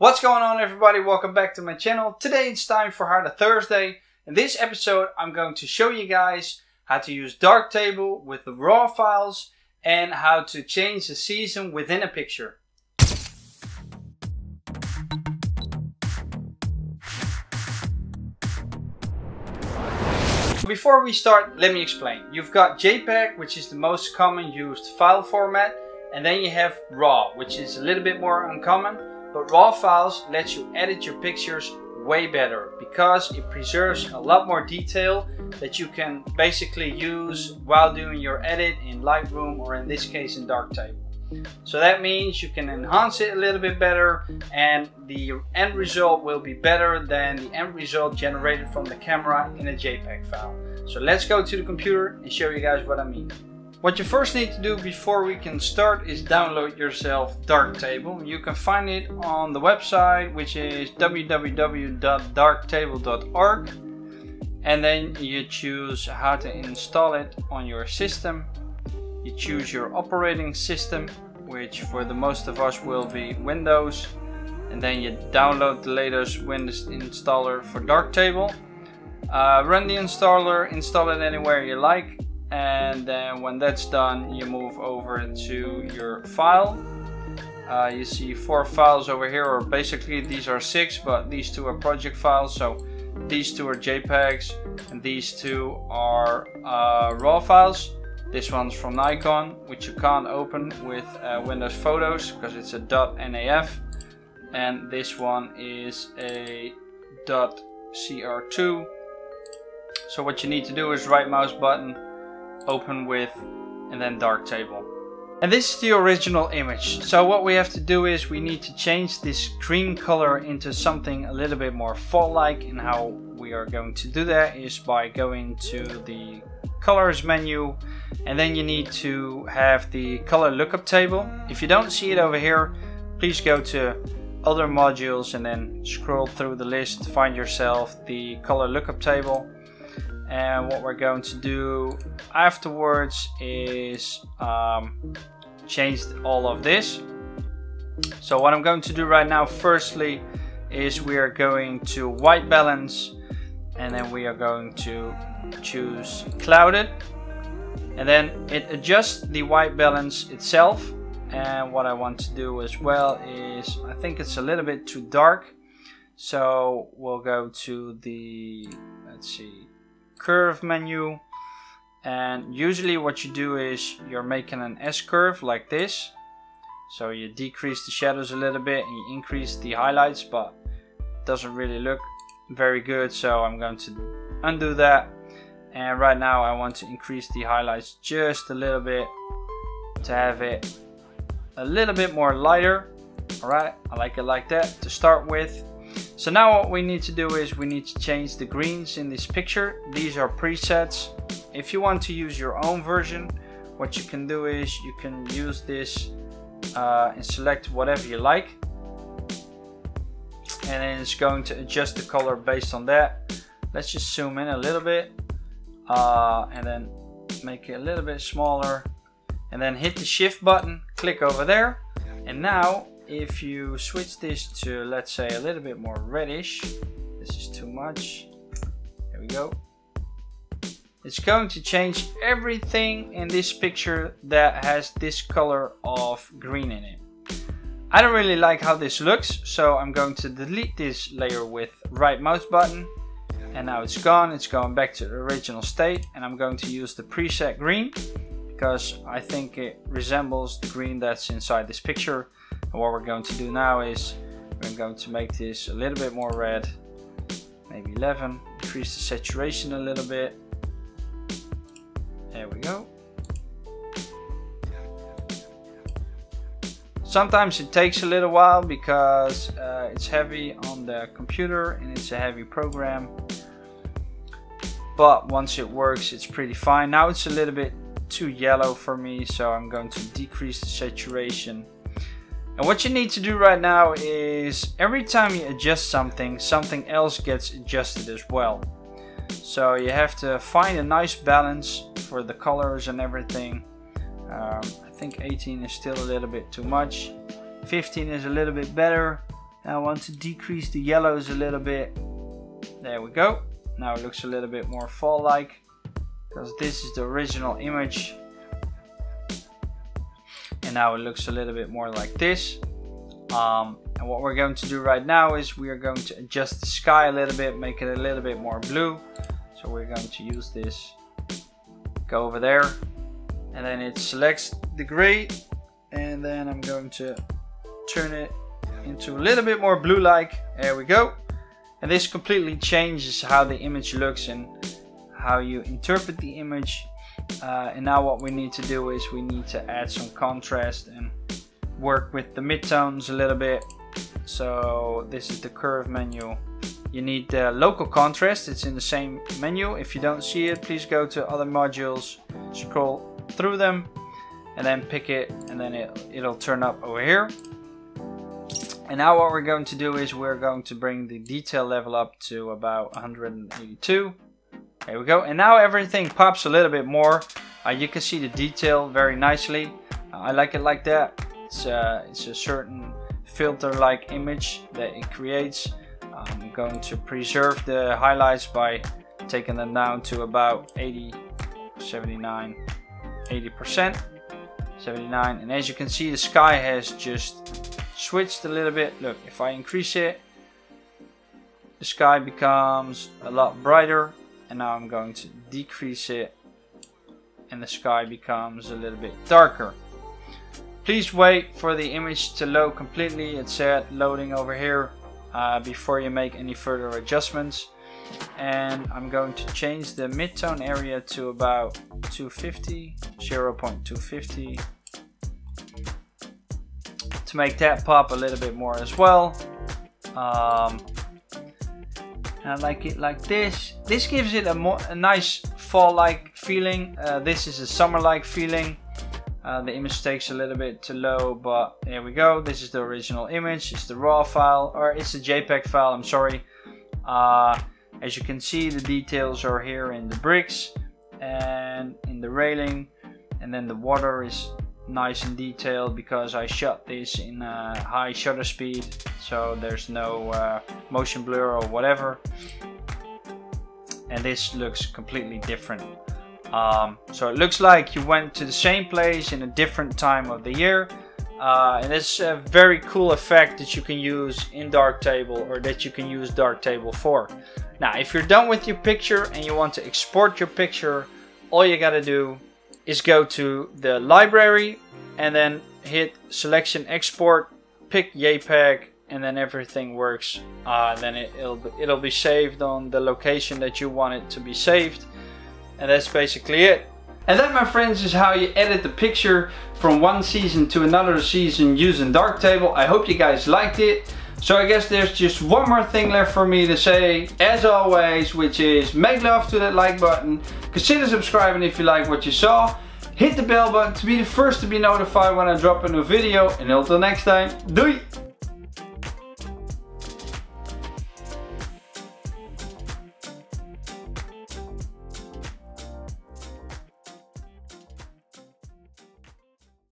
What's going on everybody? Welcome back to my channel. Today it's time for How to Thursday. In this episode I'm going to show you guys how to use Darktable with the raw files and how to change the season within a picture. Before we start, let me explain. You've got JPEG, which is the most common used file format, and then you have RAW, which is a little bit more uncommon, but RAW files lets you edit your pictures way better because it preserves a lot more detail that you can basically use while doing your edit in Lightroom or in this case in Darktable. So that means you can enhance it a little bit better and the end result will be better than the end result generated from the camera in a JPEG file. So let's go to the computer and show you guys what I mean. What you first need to do before we can start is download yourself Darktable. You can find it on the website which is www.darktable.org and then you choose how to install it on your system. You choose your operating system which for the most of us will be Windows and then you download the latest Windows installer for Darktable. Uh, run the installer install it anywhere you like and then when that's done you move over to your file uh, you see four files over here or basically these are six but these two are project files so these two are JPEGs and these two are uh, RAW files this one's from Nikon, which you can't open with uh, Windows Photos because it's a .nef. And this one is a .cr2. So what you need to do is right mouse button, open with, and then Darktable. And this is the original image. So what we have to do is we need to change this green color into something a little bit more fall-like. And how we are going to do that is by going to the colors menu and then you need to have the color lookup table. If you don't see it over here, please go to other modules and then scroll through the list, to find yourself the color lookup table. And what we're going to do afterwards is um, change all of this. So what I'm going to do right now, firstly, is we are going to white balance and then we are going to choose clouded. And then it adjusts the white balance itself. And what I want to do as well is I think it's a little bit too dark. So we'll go to the let's see curve menu. And usually what you do is you're making an S curve like this. So you decrease the shadows a little bit and you increase the highlights but it doesn't really look very good. So I'm going to undo that. And right now I want to increase the highlights just a little bit to have it a little bit more lighter. Alright I like it like that. To start with so now what we need to do is we need to change the greens in this picture. These are presets. If you want to use your own version what you can do is you can use this uh, and select whatever you like. And then it's going to adjust the color based on that. Let's just zoom in a little bit uh, and then make it a little bit smaller. And then hit the shift button click over there. And now if you switch this to let's say a little bit more reddish this is too much. There we go. It's going to change everything in this picture that has this color of green in it. I don't really like how this looks so I'm going to delete this layer with right mouse button. And now it's gone. It's going back to the original state. And I'm going to use the preset green because I think it resembles the green that's inside this picture and what we're going to do now is we're going to make this a little bit more red maybe 11 increase the saturation a little bit. There we go. Sometimes it takes a little while because uh, it's heavy on the computer and it's a heavy program. But once it works it's pretty fine. Now it's a little bit too yellow for me so I'm going to decrease the saturation and what you need to do right now is every time you adjust something something else gets adjusted as well so you have to find a nice balance for the colors and everything um, I think 18 is still a little bit too much 15 is a little bit better I want to decrease the yellows a little bit. There we go. Now it looks a little bit more fall-like because this is the original image. Now it looks a little bit more like this. Um, and what we're going to do right now is we are going to adjust the sky a little bit, make it a little bit more blue. So we're going to use this, go over there, and then it selects the gray. And then I'm going to turn it into a little bit more blue-like. There we go. And this completely changes how the image looks and how you interpret the image. Uh, and now what we need to do is we need to add some contrast and work with the midtones a little bit. So this is the curve menu. You need the local contrast, it's in the same menu. If you don't see it, please go to other modules, scroll through them and then pick it and then it, it'll turn up over here. And now what we're going to do is we're going to bring the detail level up to about 182. There we go. And now everything pops a little bit more. Uh, you can see the detail very nicely. Uh, I like it like that. It's, uh, it's a certain filter-like image that it creates. I'm going to preserve the highlights by taking them down to about 80, 79, 80%, 79. And as you can see, the sky has just switched a little bit. Look, if I increase it, the sky becomes a lot brighter. And now I'm going to decrease it and the sky becomes a little bit darker. Please wait for the image to load completely. It said loading over here uh, before you make any further adjustments. And I'm going to change the midtone area to about 250, 0 0.250 to make that pop a little bit more as well. Um, I like it like this. This gives it a, more, a nice fall-like feeling. Uh, this is a summer-like feeling. Uh, the image takes a little bit too low, but here we go. This is the original image. It's the raw file, or it's a JPEG file, I'm sorry. Uh, as you can see, the details are here in the bricks and in the railing. And then the water is nice and detailed because I shot this in a high shutter speed so there's no uh, motion blur or whatever. And this looks completely different. Um, so it looks like you went to the same place in a different time of the year. Uh, and it's a very cool effect that you can use in Darktable or that you can use Darktable for. Now if you're done with your picture and you want to export your picture all you gotta do is go to the library and then hit selection export, pick JPEG, and then everything works. Uh, then it, will it'll be saved on the location that you want it to be saved, and that's basically it. And that, my friends, is how you edit the picture from one season to another season using Darktable. I hope you guys liked it. So I guess there's just one more thing left for me to say, as always, which is make love to that like button. Consider subscribing if you like what you saw. Hit the bell button to be the first to be notified when I drop a new video. And until next time, doei!